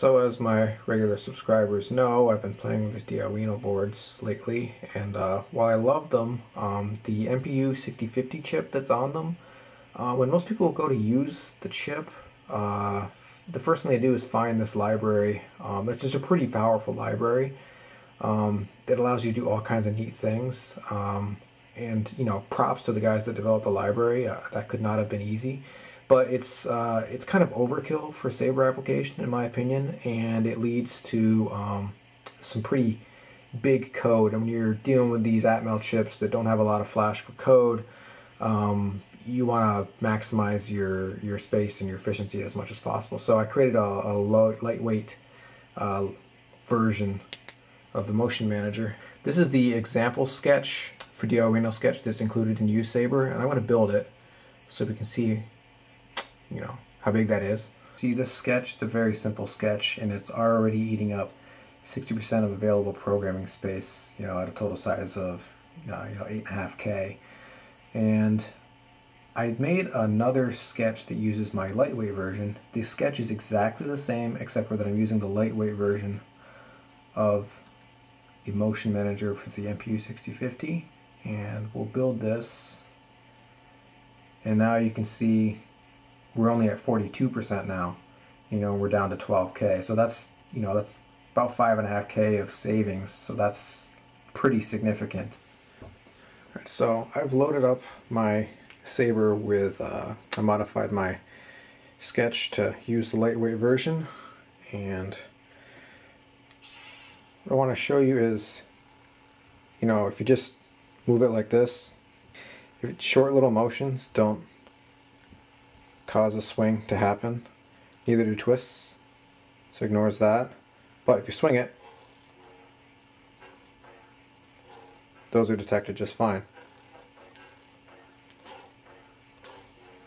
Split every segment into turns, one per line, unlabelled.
So as my regular subscribers know, I've been playing with these Arduino boards lately, and uh, while I love them, um, the MPU 6050 chip that's on them, uh, when most people go to use the chip, uh, the first thing they do is find this library. Um, it's just a pretty powerful library um, that allows you to do all kinds of neat things. Um, and you know, props to the guys that developed the library. Uh, that could not have been easy but it's uh, it's kind of overkill for Sabre application in my opinion, and it leads to um, some pretty big code. And when you're dealing with these Atmel chips that don't have a lot of flash for code, um, you want to maximize your your space and your efficiency as much as possible. So I created a, a low, lightweight uh, version of the Motion Manager. This is the example sketch for Arduino Sketch that's included in USaber, and I want to build it so we can see you know, how big that is. See this sketch, it's a very simple sketch and it's already eating up 60% of available programming space, you know, at a total size of, you know, you know 8.5K. And I made another sketch that uses my lightweight version. The sketch is exactly the same except for that I'm using the lightweight version of the motion manager for the MPU 6050 and we'll build this and now you can see we're only at 42% now. You know, we're down to 12K. So that's, you know, that's about five and a half K of savings. So that's pretty significant. Right, so I've loaded up my Sabre with, uh, I modified my sketch to use the lightweight version. And what I want to show you is, you know, if you just move it like this, short little motions, don't cause a swing to happen. Neither do twists, so ignores that. But if you swing it, those are detected just fine.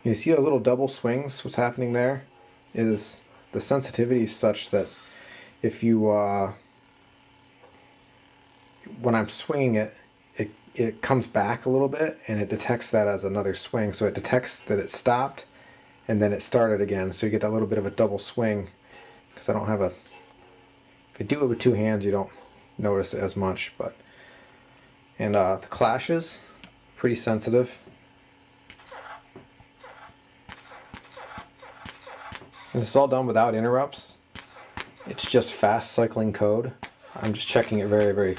You see those little double swings? What's happening there is the sensitivity is such that if you, uh, when I'm swinging it, it, it comes back a little bit and it detects that as another swing. So it detects that it stopped and then it started again. So you get that little bit of a double swing because I don't have a if you do it with two hands you don't notice it as much but and uh, the clashes pretty sensitive. And it's all done without interrupts. It's just fast cycling code. I'm just checking it very very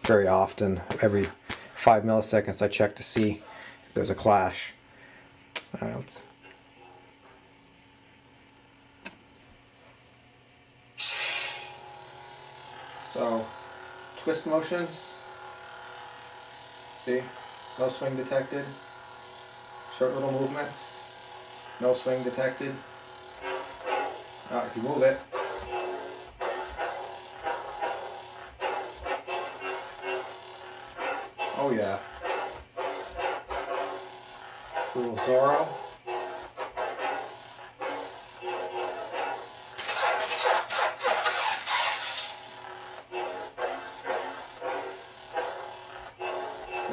very often. Every five milliseconds I check to see if there's a clash So, twist motions. See? No swing detected. Short little movements. No swing detected. Now, if you move it, Oh yeah. Little Zorro.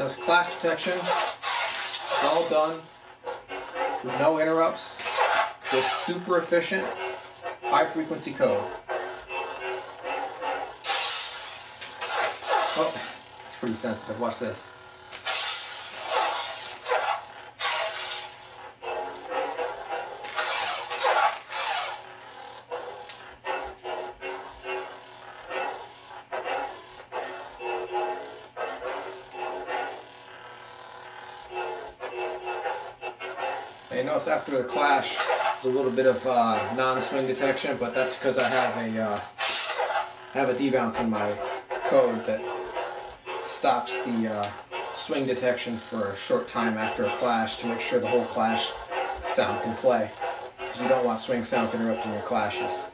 There's clash detection. All done with no interrupts. Just super efficient, high frequency code. Oh, it's pretty sensitive. Watch this. You notice after the clash, there's a little bit of uh, non-swing detection, but that's because I have a uh, have a debounce in my code that stops the uh, swing detection for a short time after a clash to make sure the whole clash sound can play. Because you don't want swing sound interrupting your clashes.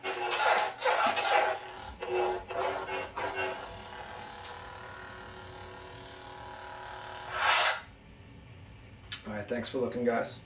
Alright, thanks for looking guys.